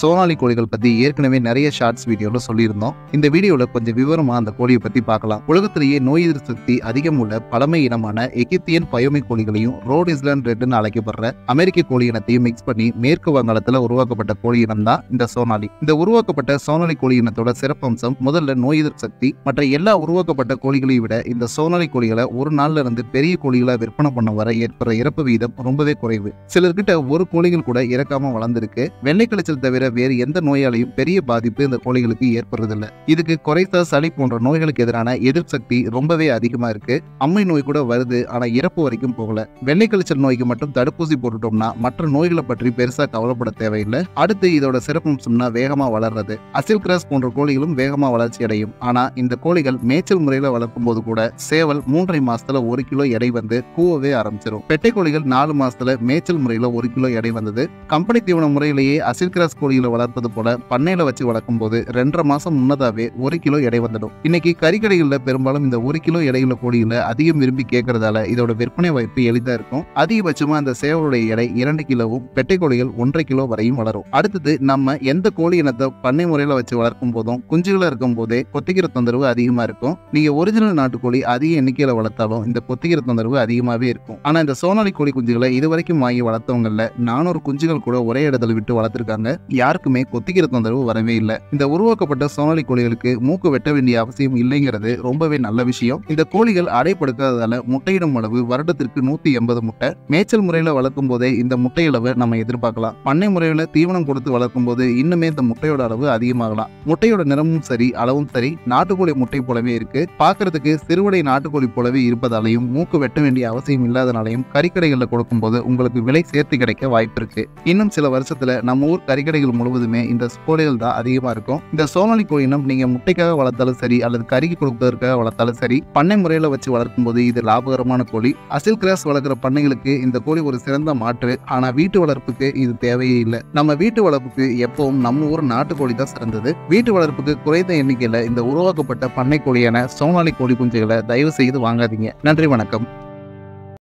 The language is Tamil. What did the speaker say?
சோனாலி கோழிகள் பத்தி ஏற்கனவே நிறைய ஷார்ட்ஸ் வீடியோல சொல்லியிருந்தோம். இந்த வீடியோல கொஞ்சம் விவரமா அந்த கோழியை பத்தி பார்க்கலாம். உலகத்திலேயே நோய் எதிர்ப்பு சக்தி அதிகம் உள்ள பழமை இனமான எகிப்தியன் பயோமிக் கோழிகளையும் ரோட் இஸ்லாண்ட் ரெட்னு அழைக்கப்படுற அமெரிக்க கோழி இனத்தையும் மிக்ஸ் பண்ணி மேற்கு வங்காளத்துல உருவாக்கப்பட்ட கோழி இனம் தான் இந்த சோனாலி. இந்த உருவாக்கப்பட்ட சோனாலி கோழி இனத்தோட சிறப்பம்சம் முதல்ல நோய் எதிர்ப்பு சக்தி மற்ற எல்லா உருவாக்கப்பட்ட கோழிகளையும் விட இந்த சோனாலி கோழிகளை ஒரு நாள்ல இருந்து பெரிய கோழிகளா விற்பனை பண்ண வர ஏற்படுற இறப்பு வீதம் ரொம்பவே குறைவு. சிலர்கிட்ட ஒரு கோழிகள் கூட இறக்காம வளர்ந்துருக்கு. வெள்ளை கலைச்சல் தவிர வேறு எந்த நோயாலையும் பெரிய பாதிப்பு இந்த கோழிகளுக்கு ஏற்படுறதில்லை. இதுக்கு குறைத்த சளி போன்ற நோய்களுக்கு எதிரான எதிர்ப்பு சக்தி ரொம்பவே அதிகமா இருக்கு. அம்மை நோய் கூட வருது ஆனா இறப்பு வரைக்கும் போகல. வெள்ளை கழிச்சல் நோய்க்கு மட்டும் தடுப்பூசி போட்டுட்டோம்னா மற்ற நோய்களை பற்றி பெருசா கவலைப்பட தேவையில்லை. அடுத்து இதோட சிறப்பம்சம்னா வேகமா வளர்றது. அசில் கிராஸ் போன்ற கோழிகளும் வேகமா வளர்ச்சி அடையும். ஆனா இந்த கோழிகள் மேய்ச்சல் முறையில வளர்க்கும் போது கூட சேவல் மூன்றரை மாசத்துல ஒரு கிலோ எடை வந்து கூவவே ஆரம்பிச்சிடும் பெட்டை கோழிகள் நாலு மாசத்துல மேய்ச்சல் முறையில ஒரு கிலோ எடை வந்தது. கம்பெனி தீவன முறையிலேயே அசில் கிராஸ் கோழிகளை வளர்ப்பது போல பண்ணையில வச்சு வளர்க்கும் போது ரெண்டரை மாசம் முன்னதாவே ஒரு கிலோ எடை வந்துடும். இன்னைக்கு கறிக்கடைகளில் பெரும்பாலும் இந்த ஒரு கிலோ எடையுள்ள கோழிகளை அதிகம் விரும்பி கேட்கறதால இதோட விற்பனை வாய்ப்பு எளிதா இருக்கும். அதிகபட்சமா அந்த சேவலுடைய எடை இரண்டு கிலோவும் பெட்டை கோழிகள் ஒன்றரை கிலோ வரையும் வளரும். அடுத்தது நம்ம எந்த கோழி இனத்தை பண்ணை முறையில வச்சு வளர்க்கும் போதும் குஞ்சுகளா இருக்கும் போதே கொத்திக்கிற தொந்தரவு அதிகமா இருக்கும். நீங்க ஒரிஜினல் நாட்டுக்கோழி அதிக எண்ணிக்கையில வளர்த்தாலும் இந்த கொத்திக்கிற தொந்தரவு அதிகமாவே இருக்கும். ஆனா இந்த சோனாலி கோழி குஞ்சுகளை இது வரைக்கும் வாங்கி வளர்த்தவங்கல நானூறு குஞ்சுகள் கூட ஒரே இடத்துல விட்டு வளர்த்திருக்காங்க. யாருக்குமே கொத்திக்கிற தொந்தரவு வரவே இல்லை. இந்த உருவாக்கப்பட்ட சோனாலி கோழிகளுக்கு மூக்கு வெட்ட வேண்டிய அவசியம் இல்லைங்கிறது ரொம்பவே நல்ல விஷயம். இந்த கோழிகள் அடைப்படுக்காததால முட்டையிடும் அளவு வருடத்திற்கு நூத்தி எண்பது முட்டை. மேய்ச்சல் முறையில வளர்க்கும் போதே இந்த முட்டையளவு நம்ம எதிர்பார்க்கலாம். பண்ணை முறையில தீவனம் கொடுத்து வளர்க்கும் போது இன்னுமே இந்த முட்டையோட அளவு அதிகமாகலாம். முட்டையோட நிறமும் சரி அளவும் சரி நாட்டுக்கோழி முட்டை போலவே இருக்கு. பாக்குறதுக்கு சிறுவடை நாட்டுக்கோழி போலவே இருப்பதாலையும் மூக்கு வெட்ட வேண்டிய அவசியம் இல்லாதனாலையும் கறிக்கடைகளில் கொடுக்கும்போது உங்களுக்கு விலை சேர்த்து கிடைக்க வாய்ப்பு இருக்கு இன்னும் சில வருஷத்துல நம்ம ஊர் கறிக்கடைகள் முழுவதுமே இந்த கோழிகள் தான் அதிகமா இருக்கும். இந்த சோனாலி கோழினம் நீங்க முட்டைக்காக வளர்த்தாலும் சரி அல்லது கறிக்கு கொடுப்பதற்காக வளர்த்தாலும் சரி பண்ணை முறையில வச்சு வளர்க்கும் போது இது லாபகரமான கோழி. அசில் கிராஸ் வளர்க்குற பண்ணைகளுக்கு இந்த கோழி ஒரு சிறந்த மாற்று. ஆனா வீட்டு வளர்ப்புக்கு இது தேவையே இல்லை. நம்ம வீட்டு வளர்ப்புக்கு எப்பவும் நம்ம ஊர் நாட்டுக்கோழி தான் சிறந்தது. வீட்டு வளர்ப்புக்கு குறைந்த எண்ணிக்கையில இந்த உருவாக்கப்பட்ட பண்ணை கோழியான சோனாலி கோழி குஞ்சுகளை தயவு செய்து வாங்காதீங்க. நன்றி வணக்கம்.